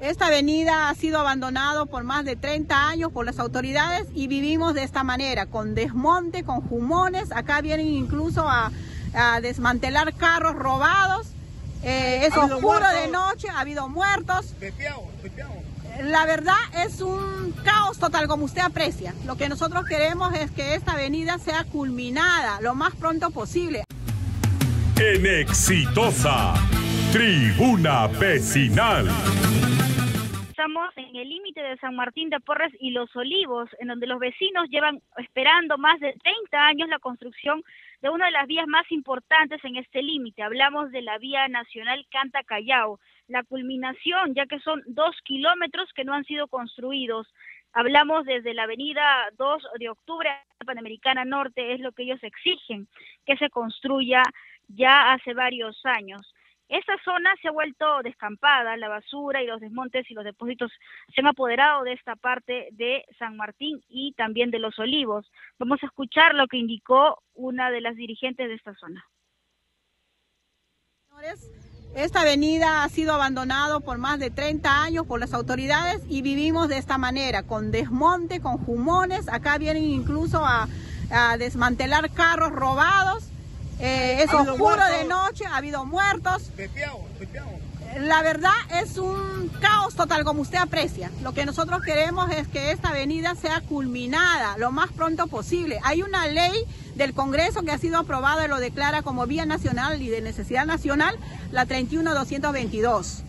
Esta avenida ha sido abandonada por más de 30 años por las autoridades y vivimos de esta manera, con desmonte, con jumones. Acá vienen incluso a, desmantelar carros robados. Eh, es oscuro de noche, ha habido muertos. La verdad es un caos total, como usted aprecia. Lo que nosotros queremos es que esta avenida sea culminada lo más pronto posible. En Exitosa, Tribuna Vecinal estamos en el límite de San Martín de Porres y Los Olivos, en donde los vecinos llevan esperando más de 30 años la construcción de una de las vías más importantes en este límite. Hablamos de la vía nacional Canta Callao, la culminación, ya que son dos kilómetros que no han sido construidos. Hablamos desde la avenida 2 de octubre Panamericana Norte, es lo que ellos exigen, que se construya ya hace varios años. Esta zona se ha vuelto descampada, la basura y los desmontes y los depósitos se han apoderado de esta parte de San Martín y también de Los Olivos. Vamos a escuchar lo que indicó una de las dirigentes de esta zona. Esta avenida ha sido abandonada por más de 30 años por las autoridades y vivimos de esta manera, con desmonte, con jumones. Acá vienen incluso a desmantelar carros robados eh, es oscuro de noche, ha habido muertos. La verdad es un caos total, como usted aprecia. Lo que nosotros queremos es que esta avenida sea culminada lo más pronto posible. Hay una ley del Congreso que ha sido aprobada y lo declara como vía nacional y de necesidad nacional, la 31222.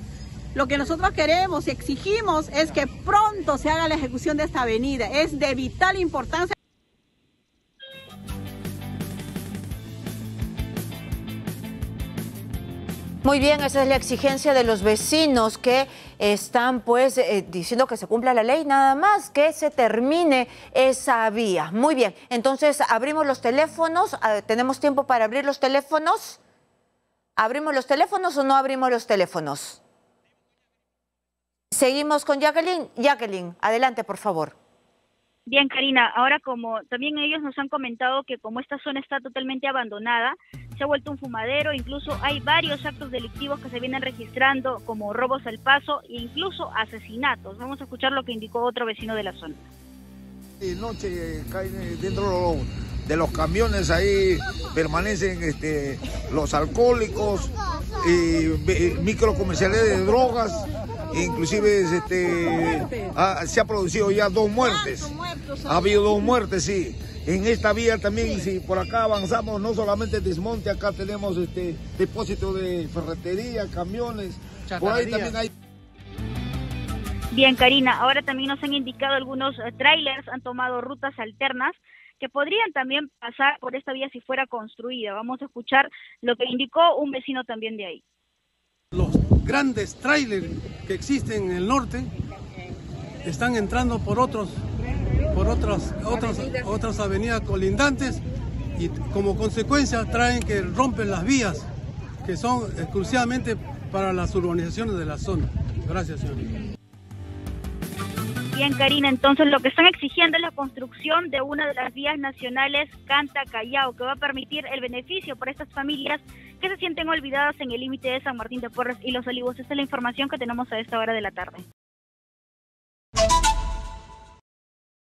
Lo que nosotros queremos y exigimos es que pronto se haga la ejecución de esta avenida. Es de vital importancia. Muy bien, esa es la exigencia de los vecinos que están pues eh, diciendo que se cumpla la ley, nada más que se termine esa vía. Muy bien, entonces abrimos los teléfonos, ah, ¿tenemos tiempo para abrir los teléfonos? ¿Abrimos los teléfonos o no abrimos los teléfonos? Seguimos con Jacqueline. Jacqueline, adelante por favor. Bien, Karina, ahora como también ellos nos han comentado que como esta zona está totalmente abandonada, se ha vuelto un fumadero, incluso hay varios actos delictivos que se vienen registrando como robos al paso e incluso asesinatos. Vamos a escuchar lo que indicó otro vecino de la zona. De noche caen dentro de los camiones ahí permanecen este, los alcohólicos y microcomerciales de drogas inclusive este, se ha producido ya dos muertes. Ha habido dos muertes, sí. En esta vía también, si por acá avanzamos, no solamente desmonte, acá tenemos este depósito de ferretería, camiones, por ahí también hay... Bien, Karina, ahora también nos han indicado algunos eh, trailers, han tomado rutas alternas que podrían también pasar por esta vía si fuera construida. Vamos a escuchar lo que indicó un vecino también de ahí. Los grandes trailers que existen en el norte están entrando por otros otras otras otras avenidas colindantes y como consecuencia traen que rompen las vías que son exclusivamente para las urbanizaciones de la zona. Gracias, señor. Bien, Karina, entonces lo que están exigiendo es la construcción de una de las vías nacionales Canta Callao, que va a permitir el beneficio para estas familias que se sienten olvidadas en el límite de San Martín de Porres y Los Olivos. Esta es la información que tenemos a esta hora de la tarde.